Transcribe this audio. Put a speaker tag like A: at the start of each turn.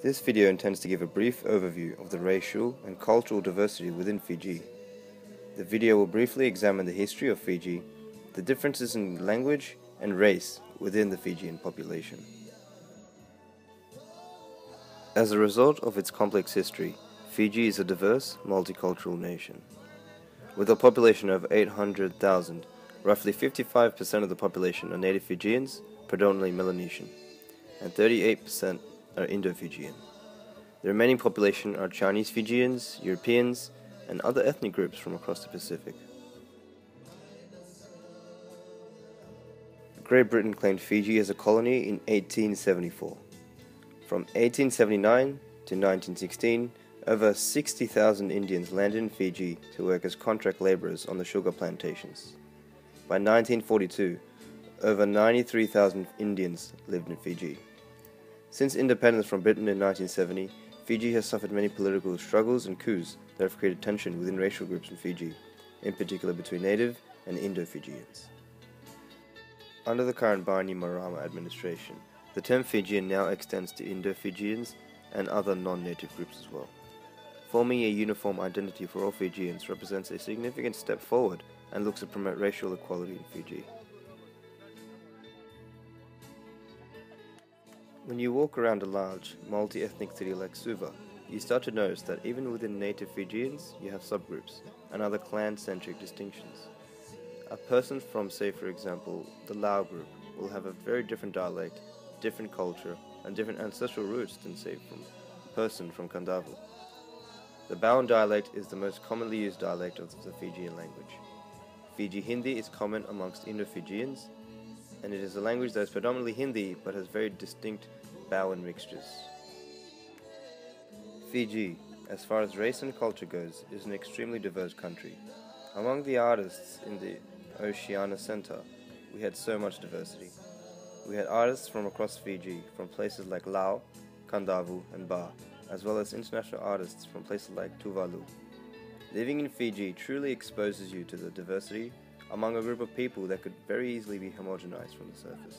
A: This video intends to give a brief overview of the racial and cultural diversity within Fiji. The video will briefly examine the history of Fiji, the differences in language and race within the Fijian population. As a result of its complex history, Fiji is a diverse, multicultural nation. With a population of 800,000, roughly 55% of the population are native Fijians, predominantly Melanesian, and 38% are Indo-Fijian. The remaining population are Chinese Fijians, Europeans, and other ethnic groups from across the Pacific. Great Britain claimed Fiji as a colony in 1874. From 1879 to 1916, over 60,000 Indians landed in Fiji to work as contract laborers on the sugar plantations. By 1942, over 93,000 Indians lived in Fiji. Since independence from Britain in 1970, Fiji has suffered many political struggles and coups that have created tension within racial groups in Fiji, in particular between native and Indo-Fijians. Under the current Bainimarama administration, the term Fijian now extends to Indo-Fijians and other non-native groups as well. Forming a uniform identity for all Fijians represents a significant step forward and looks to promote racial equality in Fiji. When you walk around a large, multi-ethnic city like Suva, you start to notice that even within native Fijians, you have subgroups and other clan-centric distinctions. A person from, say for example, the Lau group will have a very different dialect, different culture, and different ancestral roots than, say, from a person from Kadavu. The Bauan dialect is the most commonly used dialect of the Fijian language. Fiji Hindi is common amongst Indo-Fijians, and it is a language that is predominantly Hindi but has very distinct Bauan mixtures. Fiji, as far as race and culture goes, is an extremely diverse country. Among the artists in the Oceania Center, we had so much diversity. We had artists from across Fiji, from places like Lau, Kadavu, and Ba, as well as international artists from places like Tuvalu. Living in Fiji truly exposes you to the diversity among a group of people that could very easily be homogenized from the surface.